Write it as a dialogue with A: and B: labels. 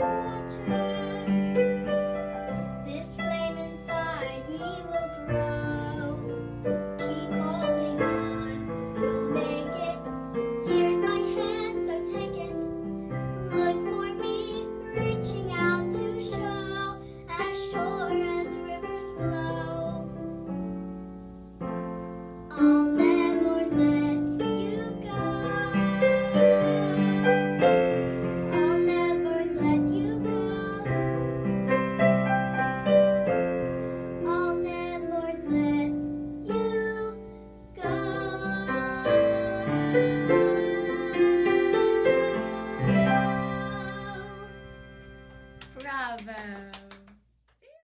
A: thank you
B: Bravo.